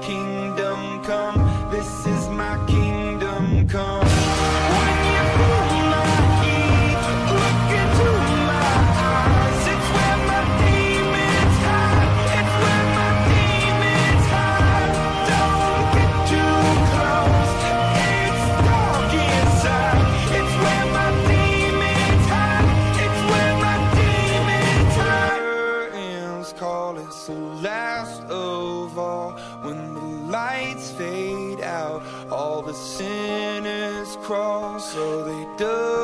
kingdom come last of all when the lights fade out all the sinners crawl so they dug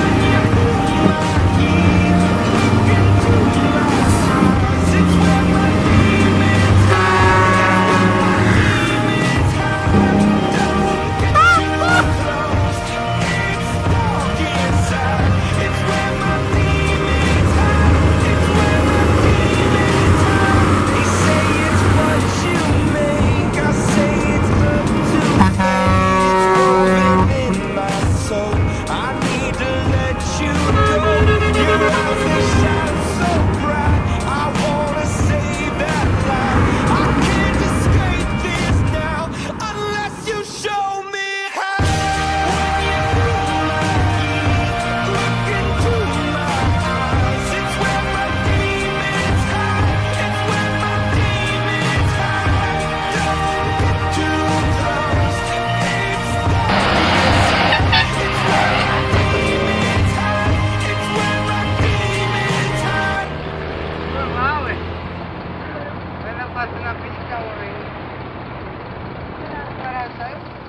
Ладно, она принесла уровень. Старая,